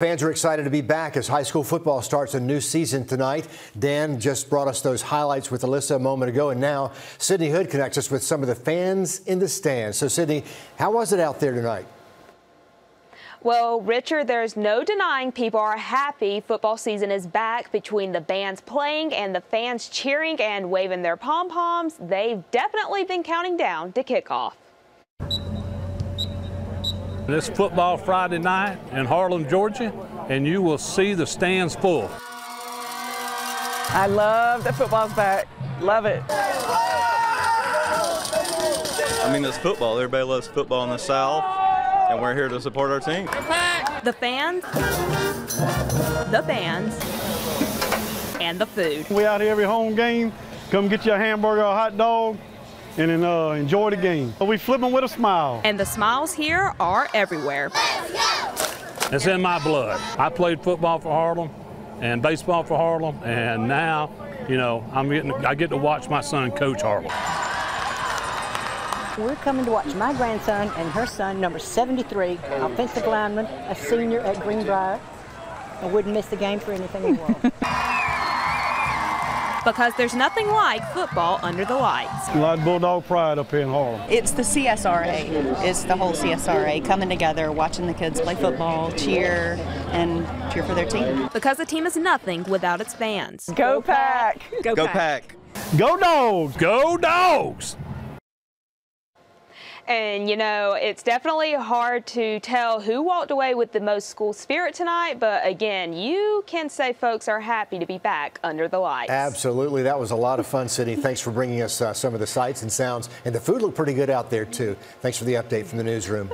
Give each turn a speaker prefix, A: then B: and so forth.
A: Fans are excited to be back as high school football starts a new season tonight. Dan just brought us those highlights with Alyssa a moment ago, and now Sydney Hood connects us with some of the fans in the stands. So, Sydney, how was it out there tonight?
B: Well, Richard, there's no denying people are happy football season is back between the bands playing and the fans cheering and waving their pom poms. They've definitely been counting down to kickoff.
C: This football Friday night in Harlem, Georgia, and you will see the stands full.
D: I love that football's back. Love it.
E: I mean, it's football. Everybody loves football in the South, and we're here to support our team.
B: The fans, the fans, and the food.
F: We out here every home game. Come get you a hamburger or a hot dog and then uh, enjoy the game. We flip them with a smile.
B: And the smiles here are everywhere.
C: It's in my blood. I played football for Harlem and baseball for Harlem, and now, you know, I'm getting, I get to watch my son coach Harlem.
G: We're coming to watch my grandson and her son, number 73, offensive lineman, a senior at Greenbrier. I wouldn't miss the game for anything in the world.
B: because there's nothing like football under the lights.
F: A lot of Bulldog pride up here in Harlem.
H: It's the CSRA. It's the whole CSRA coming together, watching the kids play football, cheer, and cheer for their team.
B: Because a team is nothing without its fans.
D: Go Pack!
E: Go, Go pack.
F: pack! Go Dogs!
C: Go Dogs!
B: And, you know, it's definitely hard to tell who walked away with the most school spirit tonight. But again, you can say folks are happy to be back under the lights.
A: Absolutely. That was a lot of fun, Sydney. Thanks for bringing us uh, some of the sights and sounds. And the food looked pretty good out there, too. Thanks for the update from the newsroom.